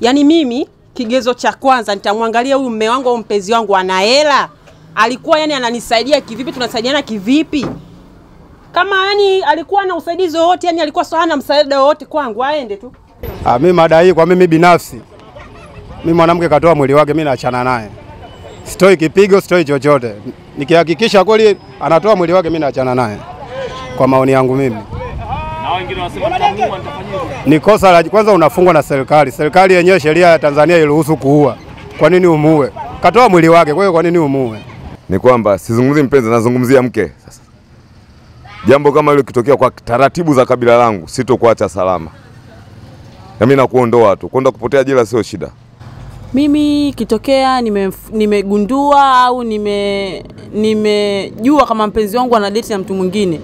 Yaani mimi kigezo cha kwanza nitamwangalia huyu mume wangu au mpenzi wangu ana hela, alikuwa yani ananisaidia kivipi, tunasaidiana kivipi? Kama yani alikuwa na usaidizi wowote, yani alikuwa sawa, hana msaada wowote kwangu, aende tu. Ah, mimi mada hii kwa mimi binafsi, mimi mwanamke katoa mwili wake, mimi naachana naye, sitoi kipigo, sitoi chochote. Nikihakikisha kweli anatoa mwili wake, mimi naachana naye, kwa maoni yangu mimi. Wengine wanasema nitamuua, nitafanyaje? Ni kosa la kwanza, unafungwa na serikali. Serikali yenyewe, sheria ya Tanzania iruhusu kuua. Kwa nini umuue? Katoa mwili wake, kwa hiyo kwa nini umuue? ni kwamba sizungumzi mpenzi, nazungumzia mke. Sasa jambo kama hilo kitokea kwa taratibu za kabila langu, sitokuacha salama, na mimi nakuondoa tu. Kwenda kupotea jela sio shida. Mimi kitokea nimegundua nime- au nimejua nime nimejua kama mpenzi wangu ana date na mtu mwingine,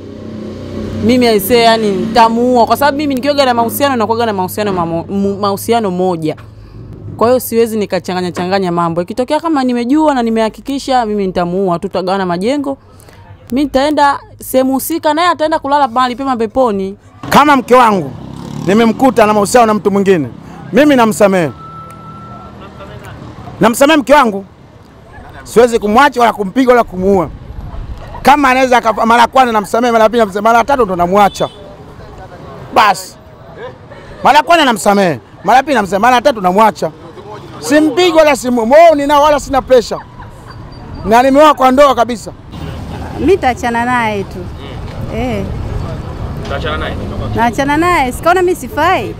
mimi aisee, yani nitamuua, kwa sababu mimi nikioga na mahusiano nakuoga na mahusiano mahusiano moja. Kwa hiyo siwezi nikachanganya changanya mambo. Ikitokea kama nimejua na nimehakikisha, mimi nitamuua tu, tutagawana majengo. Mimi nitaenda sehemu husika, naye ataenda kulala mahali pema peponi. Kama mke wangu nimemkuta na mahusiano na mtu mwingine, mimi namsamehe, namsamehe mke wangu, siwezi kumwacha wala kumpiga wala kumuua. Kama anaweza mara kwanza namsamehe, mara pili namsamehe, mara tatu ndo namwacha basi. Mara ya kwanza namsamehe, mara pili namsamehe, mara tatu namwacha. Simpigi wala simuoni nao wala sina presha, na nimeoa kwa ndoa kabisa. Mi taachana naye tu eh, taachana naye. naachana naye, sikaona mi sifai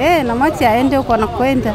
eh, namwacha aende huko anakwenda.